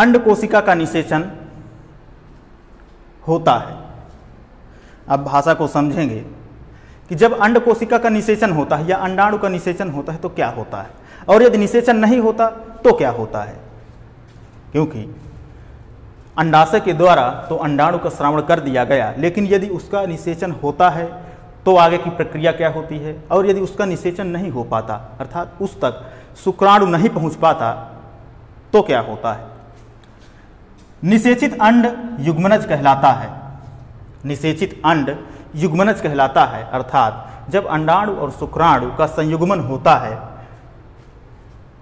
अंड कोशिका का निषेचन होता है। अब भाषा को समझेंगे कि जब अंड कोशिका का निषेचन होता है या अंडाणु का निषेचन होता है तो क्या होता है? और यदि निषेचन नहीं होता तो क्या होता है? क्योंकि अंडाशय के द्वारा तो अंडाणु का श्रावण कर दिया गया, लेकिन यदि उसका निषेचन होता है तो आगे की प्रक्रिया क्या होती है? और यदि उसका निषेचन नहीं हो पाता, अर्थात उस तक शुक्राणु नहीं पहुँच पाता तो क्या होता है? निषेचित अंड युग्मनज कहलाता है। निषेचित अंड युग्मनज कहलाता है, अर्थात जब अंडाणु और शुक्राणु का संयुग्मन होता है,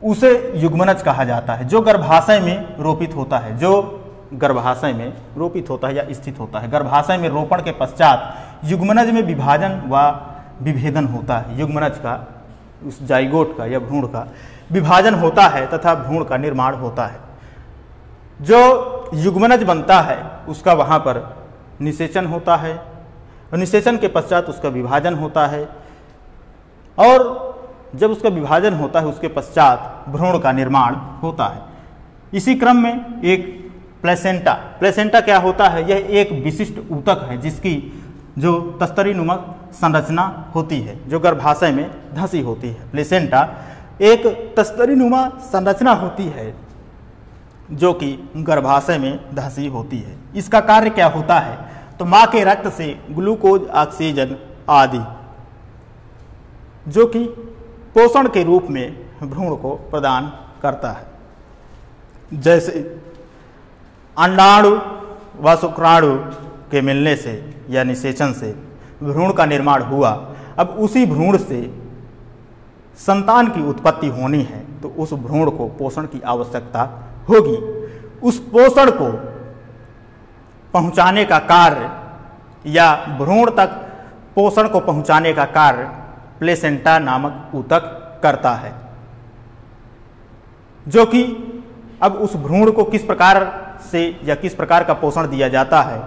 उसे युग्मनज कहा जाता है, जो गर्भाशय में रोपित होता है, जो गर्भाशय में रोपित होता है या स्थित होता है। गर्भाशय में रोपण के पश्चात युग्मनज में विभाजन व विभेदन होता है। युग्मनज का, उस जाइगोट का या भ्रूण का विभाजन होता है तथा भ्रूण का निर्माण होता है, जो युग्मनज बनता है, उसका वहाँ पर निषेचन होता है। निषेचन के पश्चात उसका विभाजन होता है। और जब उसका विभाजन होता है, उसके पश्चात भ्रूण का निर्माण होता है। इसी क्रम में एक प्लेसेंटा। प्लेसेंटा क्या होता है? यह एक विशिष्ट ऊतक है, जिसकी जो तस्तरी नुमक संरचना होती है, जो गर्भाशय में धंसी होती है। प्लेसेंटा एक तस्तरी नुमा संरचना होती है। जो कि गर्भाशय में धंसी होती है। इसका कार्य क्या होता है? तो माँ के रक्त से ग्लूकोज, ऑक्सीजन आदि, जो कि पोषण के रूप में भ्रूण को प्रदान करता है। जैसे अंडाणु व शुक्राणु के मिलने से या निषेचन से भ्रूण का निर्माण हुआ। अब उसी भ्रूण से संतान की उत्पत्ति होनी है तो उस भ्रूण को पोषण की आवश्यकता होगी। उस पोषण को पहुँचाने का कार्य या भ्रूण तक पोषण को पहुँचाने का कार्य प्लेसेंटा नामक ऊतक करता है, जो कि अब उस भ्रूण को किस प्रकार से या किस प्रकार का पोषण दिया जाता है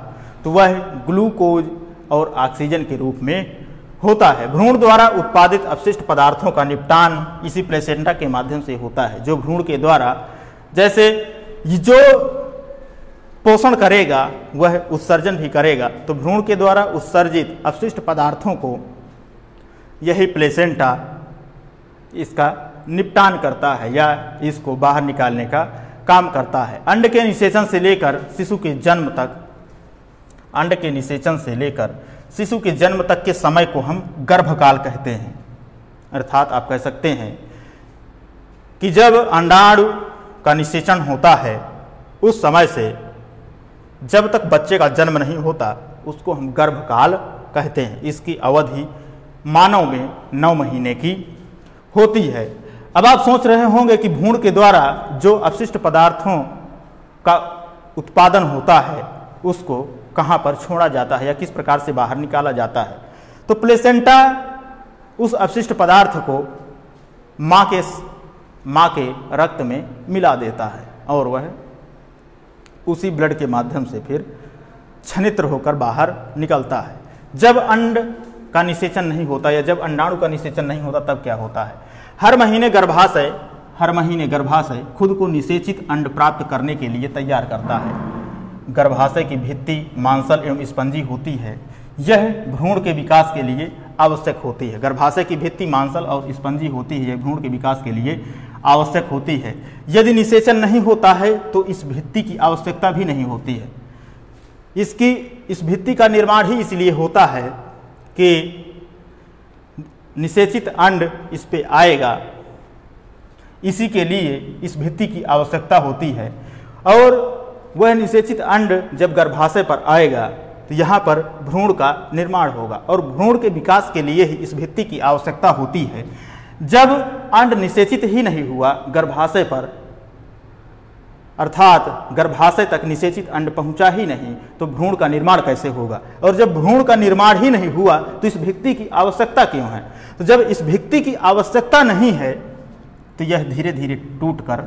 तो वह ग्लूकोज और ऑक्सीजन के रूप में होता है। भ्रूण द्वारा उत्पादित अपशिष्ट पदार्थों का निपटान इसी प्लेसेंटा के माध्यम से होता है, जो भ्रूण के द्वारा जैसे जो पोषण करेगा, वह उत्सर्जन भी करेगा। तो भ्रूण के द्वारा उत्सर्जित अपशिष्ट पदार्थों को यही प्लेसेंटा इसका निपटान करता है या इसको बाहर निकालने का काम करता है। अंड के निषेचन से लेकर शिशु के जन्म तक, अंड के निषेचन से लेकर शिशु के जन्म तक के समय को हम गर्भकाल कहते हैं। अर्थात आप कह सकते हैं कि जब अंडाणु का निषेचन होता है, उस समय से जब तक बच्चे का जन्म नहीं होता, उसको हम गर्भकाल कहते हैं। इसकी अवधि मानव में नौ महीने की होती है। अब आप सोच रहे होंगे कि भ्रूण के द्वारा जो अपशिष्ट पदार्थों का उत्पादन होता है, उसको कहाँ पर छोड़ा जाता है या किस प्रकार से बाहर निकाला जाता है? तो प्लेसेंटा उस अपशिष्ट पदार्थ को माँ के माँ के रक्त में मिला देता है और वह उसी ब्लड के माध्यम से फिर छनित्र होकर बाहर निकलता है। जब अंड का निषेचन नहीं होता या जब अंडाणु का निषेचन नहीं होता, तब क्या होता है? हर महीने गर्भाशय, हर महीने गर्भाशय खुद को निषेचित अंड प्राप्त करने के लिए तैयार करता है। गर्भाशय की भित्ति, मांसल एवं स्पंजी होती है। यह भ्रूण के विकास के लिए आवश्यक होती है। गर्भाशय की भित्ति, मांसल और स्पंजी होती है। यह भ्रूण के विकास के लिए आवश्यक होती है। यदि निषेचन नहीं होता है तो इस भित्ति की आवश्यकता भी नहीं होती है। इसकी, इस भित्ति का निर्माण ही इसलिए होता है कि निषेचित अंड इस पे आएगा। इसी के लिए इस भित्ति की आवश्यकता होती है। और वह निषेचित अंड जब गर्भाशय पर आएगा तो यहाँ पर भ्रूण का निर्माण होगा। और भ्रूण के विकास के लिए ही इस भित्ति की आवश्यकता होती है। जब अंड निषेचित ही नहीं हुआ गर्भाशय पर, अर्थात गर्भाशय तक निषेचित अंड पहुँचा ही नहीं तो भ्रूण का निर्माण कैसे होगा? और जब भ्रूण का निर्माण ही नहीं हुआ तो इस भित्ति की आवश्यकता क्यों है? तो जब इस भित्ति की आवश्यकता नहीं है तो यह धीरे धीरे टूट कर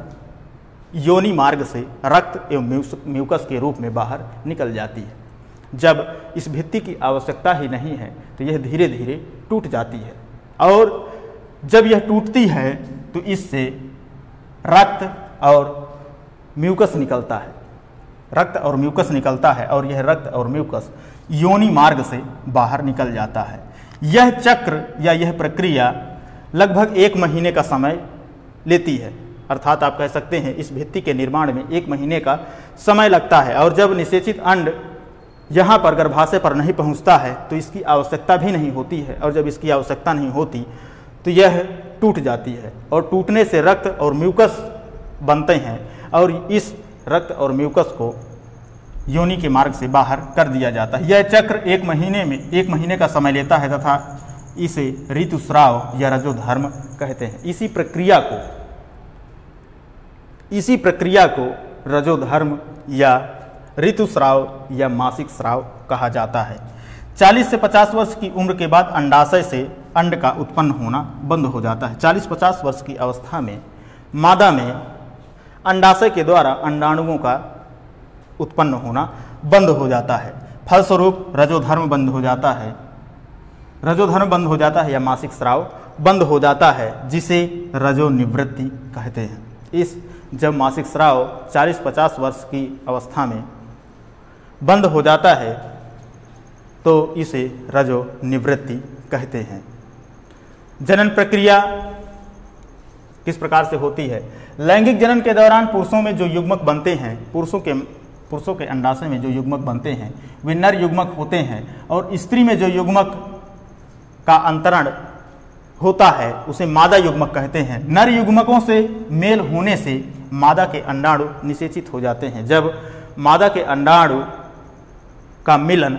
योनि मार्ग से रक्त एवं म्यूकस के रूप में बाहर निकल जाती है। जब इस भित्ति की आवश्यकता ही नहीं है तो यह धीरे धीरे टूट जाती है। और जब यह टूटती है तो इससे रक्त और म्यूकस निकलता है। रक्त और म्यूकस निकलता है और यह रक्त और म्यूकस योनि मार्ग से बाहर निकल जाता है। यह चक्र या यह प्रक्रिया लगभग एक महीने का समय लेती है। अर्थात आप कह सकते हैं, इस भित्ति के निर्माण में एक महीने का समय लगता है और जब निषेचित अंड यहाँ पर गर्भाशय पर नहीं पहुँचता है तो इसकी आवश्यकता भी नहीं होती है और जब इसकी आवश्यकता नहीं होती तो यह टूट जाती है और टूटने से रक्त और म्यूकस बनते हैं और इस रक्त और म्यूकस को योनि के मार्ग से बाहर कर दिया जाता है। यह चक्र एक महीने में, एक महीने का समय लेता है तथा इसे ऋतुस्राव या रजोधर्म कहते हैं। इसी प्रक्रिया को, इसी प्रक्रिया को रजोधर्म या ऋतुस्राव या मासिक स्राव कहा जाता है। 40 से 50 वर्ष की उम्र के बाद अंडाशय से अंड का उत्पन्न होना बंद हो जाता है। 40-50 वर्ष की अवस्था में मादा में अंडाशय के द्वारा अंडाणुओं का उत्पन्न होना बंद हो जाता है। फलस्वरूप रजोधर्म बंद हो जाता है। रजोधर्म बंद हो जाता है या मासिक स्राव बंद हो जाता है, जिसे रजो निवृत्ति कहते हैं। इस जब मासिक स्राव 40-50 वर्ष की अवस्था में बंद हो जाता है तो इसे रजो निवृत्ति कहते हैं। जनन प्रक्रिया किस प्रकार से होती है? लैंगिक जनन के दौरान पुरुषों में जो युग्मक बनते हैं, पुरुषों के पुरुषों के अंडाशय में जो युग्मक बनते हैं, वे नर युग्मक होते हैं और स्त्री में जो युग्मक का अंतरण होता है, उसे मादा युग्मक कहते हैं। नर युग्मकों से मेल होने से मादा के अंडाणु निषेचित हो जाते हैं। जब मादा के अंडाणु का मिलन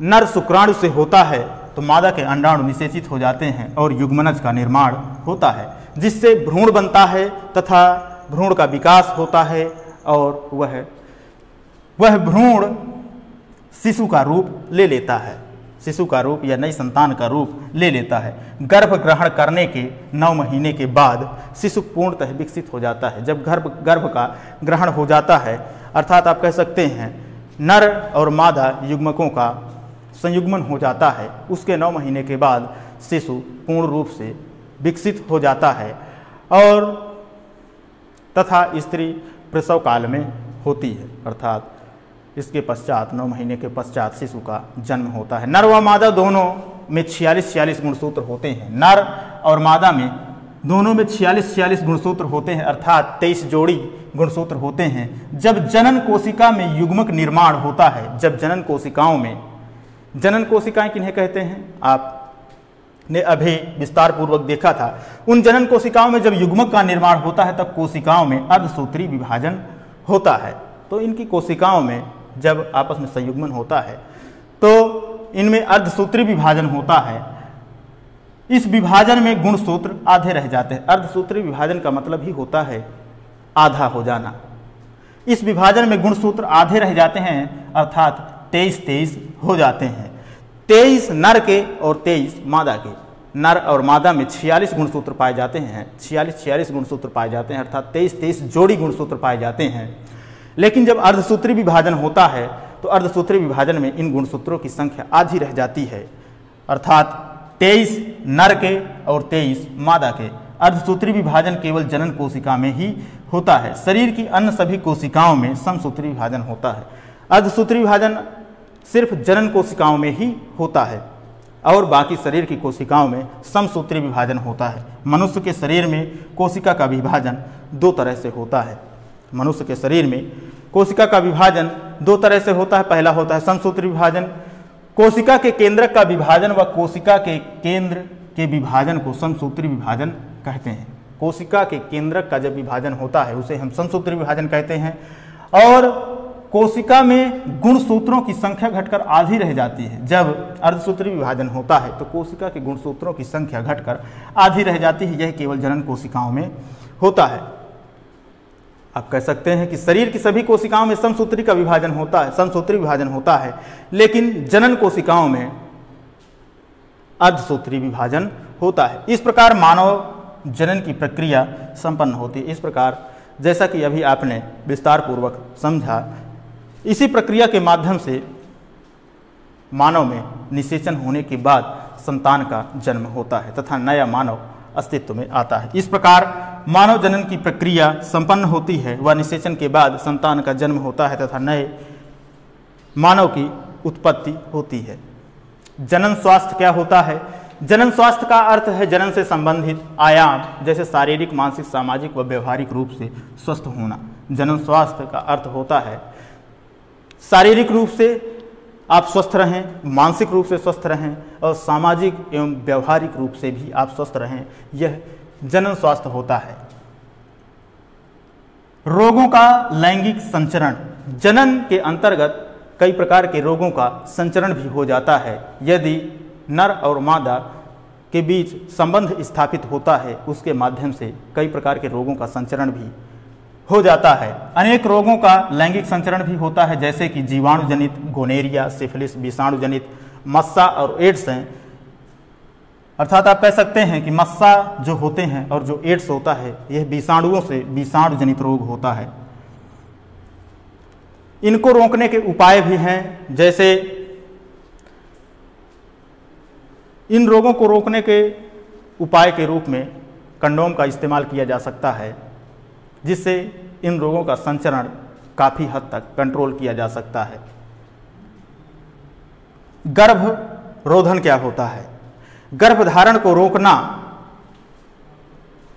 नर शुक्राणु से होता है तो मादा के अंडाणु निषेचित हो जाते हैं और युग्मनज का निर्माण होता है, जिससे भ्रूण बनता है तथा भ्रूण का विकास होता है और वह वह भ्रूण शिशु का रूप ले लेता है, शिशु का रूप या नई संतान का रूप ले लेता है। गर्भ ग्रहण करने के नौ महीने के बाद शिशु पूर्णतः विकसित हो जाता है, जब गर्भ गर्भ का ग्रहण हो जाता है, अर्थात आप कह सकते हैं, नर और मादा युग्मकों का संयुग्मन हो जाता है, उसके नौ महीने के बाद शिशु पूर्ण रूप से विकसित हो जाता है और तथा स्त्री प्रसव काल में होती है। अर्थात इसके पश्चात, नौ महीने के पश्चात शिशु का जन्म होता है। नर व मादा दोनों में छियालीस छियालीस गुणसूत्र होते हैं। नर और मादा में दोनों में छियालीस छियालीस गुणसूत्र होते हैं, अर्थात तेईस जोड़ी गुणसूत्र होते हैं। जब जनन कोशिका में युग्मक निर्माण होता है, जब जनन कोशिकाओं में जनन कोशिकाएँ किन्हें कहते हैं? आप ने अभी विस्तार पूर्वक देखा था। उन जनन कोशिकाओं में जब युग्मक का निर्माण होता है, तब कोशिकाओं में अर्धसूत्री विभाजन होता है। तो इनकी कोशिकाओं में जब आपस में संयुग्मन होता है तो इनमें अर्धसूत्री विभाजन होता है। इस विभाजन में गुणसूत्र आधे रह जाते हैं। अर्धसूत्री विभाजन का मतलब ही होता है आधा हो जाना। इस विभाजन में गुणसूत्र आधे रह जाते हैं, अर्थात तेईस तेईस हो जाते हैं। तेईस नर के और तेईस मादा के। नर और मादा में छियालीस गुणसूत्र पाए जाते हैं। छियालीस छियालीस गुणसूत्र पाए जाते हैं, अर्थात तेईस तेईस जोड़ी गुणसूत्र पाए जाते हैं। लेकिन जब अर्धसूत्री विभाजन होता है तो अर्धसूत्री विभाजन में इन गुणसूत्रों की संख्या आधी रह जाती है। अर्थात तेईस नर के और तेईस मादा के। अर्धसूत्री विभाजन केवल जनन कोशिका में ही होता है। शरीर की अन्य सभी कोशिकाओं में समसूत्री विभाजन होता है। अर्धसूत्री विभाजन सिर्फ़ जनन कोशिकाओं में ही होता है, और बाकी शरीर की कोशिकाओं में समसूत्री विभाजन होता है। मनुष्य के शरीर में कोशिका का विभाजन दो तरह से होता है। मनुष्य के शरीर में कोशिका का विभाजन दो तरह से होता है। पहला होता है समसूत्री विभाजन। कोशिका के केंद्र का विभाजन व कोशिका के केंद्र के विभाजन को समसूत्री विभाजन कहते हैं। कोशिका के केंद्र का जब विभाजन होता है, उसे हम समसूत्री विभाजन कहते हैं। और कोशिका में गुण सूत्रों की संख्या घटकर आधी रह जाती है। जब अर्धसूत्री विभाजन होता है तो कोशिका के गुणसूत्रों की संख्या घटकर आधी रह जाती है। यह केवल जनन कोशिकाओं में होता है। आप कह सकते हैं कि शरीर की सभी कोशिकाओं में समसूत्री का विभाजन होता है, समसूत्री विभाजन होता है, लेकिन जनन कोशिकाओं में अर्धसूत्री विभाजन होता है। इस प्रकार मानव जनन की प्रक्रिया संपन्न होती है। इस प्रकार, जैसा कि अभी आपने विस्तार पूर्वक समझा इसी प्रक्रिया के माध्यम से मानव में निषेचन होने के बाद संतान का जन्म होता है तथा नया मानव अस्तित्व में आता है। इस प्रकार मानव जनन की प्रक्रिया संपन्न होती है व निषेचन के बाद संतान का जन्म होता है तथा नए मानव की उत्पत्ति होती है। जनन स्वास्थ्य क्या होता है? जनन स्वास्थ्य का अर्थ है जनन से संबंधित आयाम, जैसे शारीरिक, मानसिक, सामाजिक व व्यवहारिक रूप से स्वस्थ होना। जनन स्वास्थ्य का अर्थ होता है शारीरिक रूप से आप स्वस्थ रहें, मानसिक रूप से स्वस्थ रहें और सामाजिक एवं व्यवहारिक रूप से भी आप स्वस्थ रहें, यह जनन स्वास्थ्य होता है। रोगों का लैंगिक संचरण, जनन के अंतर्गत कई प्रकार के रोगों का संचरण भी हो जाता है। यदि नर और मादा के बीच संबंध स्थापित होता है, उसके माध्यम से कई प्रकार के रोगों का संचरण भी हो जाता है। अनेक रोगों का लैंगिक संचरण भी होता है, जैसे कि जीवाणु जनित गोनेरिया, सिफिलिस विषाणु जनित मस्सा और एड्स हैं। अर्थात आप कह सकते हैं कि मस्सा जो होते हैं और जो एड्स होता है, यह विषाणुओं से विषाणु जनित रोग होता है। इनको रोकने के उपाय भी हैं, जैसे इन रोगों को रोकने के उपाय के रूप में कंडोम का इस्तेमाल किया जा सकता है। जिससे इन रोगों का संचरण काफ़ी हद तक कंट्रोल किया जा सकता है। गर्भ रोधन क्या होता है? गर्भधारण को रोकना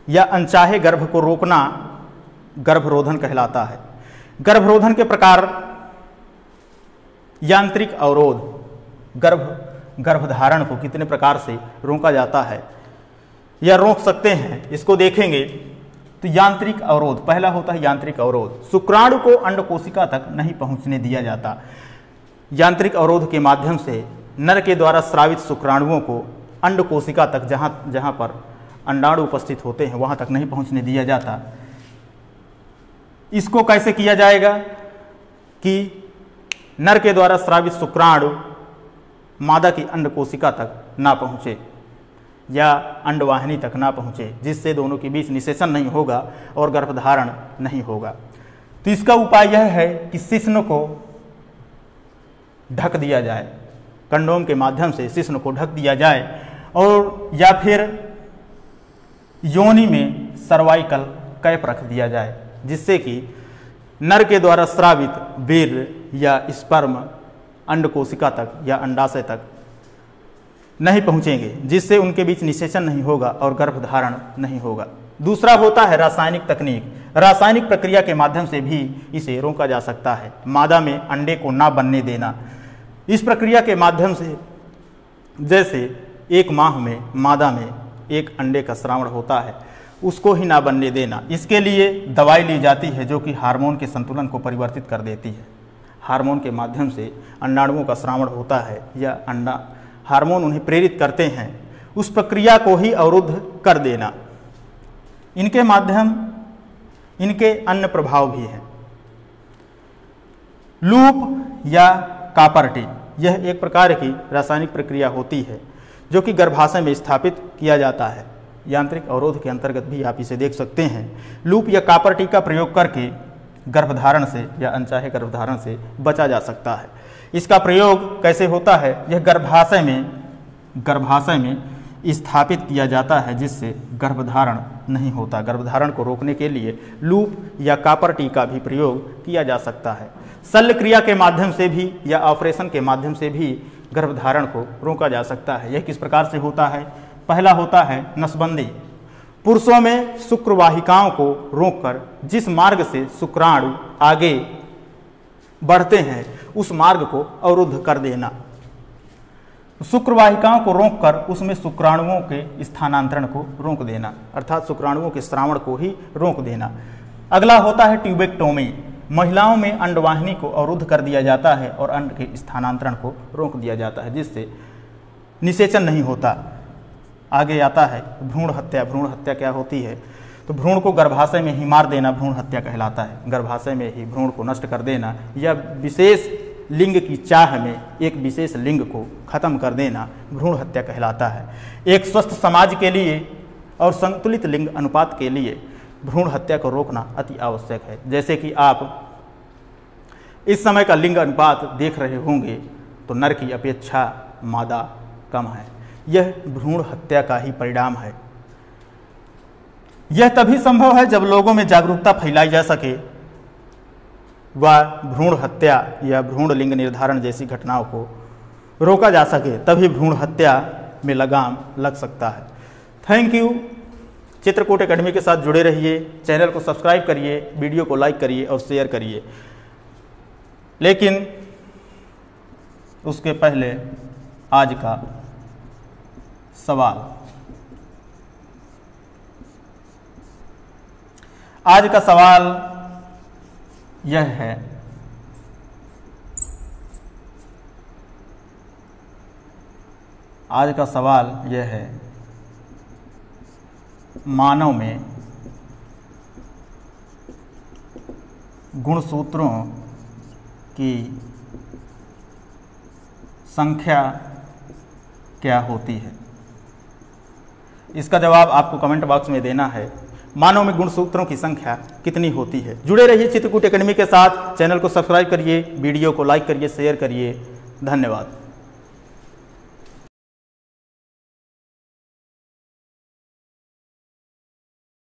या अनचाहे गर्भ को रोकना गर्भरोधन कहलाता है। गर्भरोधन के प्रकार यांत्रिक अवरोध, गर्भ, गर्भधारण को कितने प्रकार से रोका जाता है? या रोक सकते हैं? इसको देखेंगे। तो यांत्रिक अवरोध, पहला होता है यांत्रिक अवरोध। शुक्राणु को अंड कोशिका तक नहीं पहुँचने दिया जाता। यांत्रिक अवरोध के माध्यम से नर के द्वारा स्रावित शुक्राणुओं को अंड कोशिका तक, जहाँ जहाँ पर अंडाणु उपस्थित होते हैं, वहाँ तक नहीं पहुँचने दिया जाता। इसको कैसे किया जाएगा कि नर के द्वारा स्रावित शुक्राणु मादा की अंड कोशिका तक ना पहुँचे? या अंडवाहिनी तक ना पहुँचे, जिससे दोनों के बीच निषेचन नहीं होगा और गर्भधारण नहीं होगा। तो इसका उपाय यह है कि शिष्ण को ढक दिया जाए, कंडोम के माध्यम से शिष्ण को ढक दिया जाए, और या फिर योनि में सर्वाइकल कैप रख दिया जाए, जिससे कि नर के द्वारा स्रावित वीर या स्पर्म अंड कोशिका तक या अंडाशय तक नहीं पहुँचेंगे, जिससे उनके बीच निषेचन नहीं होगा और गर्भधारण नहीं होगा। दूसरा होता है रासायनिक तकनीक। रासायनिक प्रक्रिया के माध्यम से भी इसे रोका जा सकता है। मादा में अंडे को ना बनने देना। इस प्रक्रिया के माध्यम से, जैसे एक माह में, मादा में एक अंडे का श्रावण होता है, उसको ही ना बनने देना। इसके लिए दवाई ली जाती है जो कि हार्मोन के संतुलन को परिवर्तित कर देती है। हार्मोन के माध्यम से अंडाणुओं का श्रावण होता है या अंडा हार्मोन उन्हें प्रेरित करते हैं, उस प्रक्रिया को ही अवरुद्ध कर देना। इनके माध्यम, इनके अन्य प्रभाव भी हैं। लूप या कापरटी, यह एक प्रकार की रासायनिक प्रक्रिया होती है, जो कि गर्भाशय में स्थापित किया जाता है। यांत्रिक अवरोध के अंतर्गत भी आप इसे देख सकते हैं। लूप या कापरटी का प्रयोग करके गर्भधारण से या अनचाहे गर्भधारण से बचा जा सकता है। इसका प्रयोग कैसे होता है? यह गर्भाशय में गर्भाशय में स्थापित किया जाता है, जिससे गर्भधारण नहीं होता। गर्भधारण को रोकने के लिए लूप या कापर टी का भी प्रयोग किया जा सकता है। शल्य क्रिया के माध्यम से भी या ऑपरेशन के माध्यम से भी गर्भधारण को रोका जा सकता है। यह किस प्रकार से होता है? पहला होता है नसबंदी। पुरुषों में शुक्रवाहिकाओं को रोककर जिस मार्ग से शुक्राणु आगे बढ़ते हैं उस मार्ग को अवरुद्ध कर देना। शुक्रवाहिकाओं को रोककर उसमें शुक्राणुओं के स्थानांतरण को रोक देना, अर्थात शुक्राणुओं के श्रावण को ही रोक देना। अगला होता है ट्यूबेक्टोमी। महिलाओं में अंडवाहिनी को अवरुद्ध कर दिया जाता है और अंड के स्थानांतरण को रोक दिया जाता है, जिससे निषेचन नहीं होता। आगे आता है, भ्रूण हत्या। भ्रूण हत्या क्या होती है? तो भ्रूण को गर्भाशय में ही मार देना, भ्रूण हत्या कहलाता है। गर्भाशय में ही भ्रूण को नष्ट कर देना, या विशेष लिंग की चाह में एक विशेष लिंग को खत्म कर देना, भ्रूण हत्या कहलाता है। एक स्वस्थ समाज के लिए और संतुलित लिंग अनुपात के लिए भ्रूण हत्या को रोकना अति आवश्यक है। जैसे कि आप इस समय का लिंग अनुपात देख रहे होंगे तो नर की अपेक्षा मादा कम है। यह भ्रूण हत्या का ही परिणाम है। यह तभी संभव है जब लोगों में जागरूकता फैलाई जा सके। व भ्रूण हत्या या भ्रूण लिंग निर्धारण जैसी घटनाओं को रोका जा सके, तभी भ्रूण हत्या में लगाम लग सकता है। थैंक यू चित्रकूट एकेडमी के साथ जुड़े रहिए, चैनल को सब्सक्राइब करिए, वीडियो को लाइक करिए और शेयर करिए। लेकिन उसके पहले आज का सवाल। आज का सवाल यह है। आज का सवाल यह है, मानव में गुणसूत्रों की संख्या क्या होती है? इसका जवाब आपको कमेंट बॉक्स में देना है। मानव में गुणसूत्रों की संख्या कितनी होती है? जुड़े रहिए चित्रकूट एकेडमी के साथ। चैनल को सब्सक्राइब करिए, वीडियो को लाइक करिए शेयर करिए। धन्यवाद।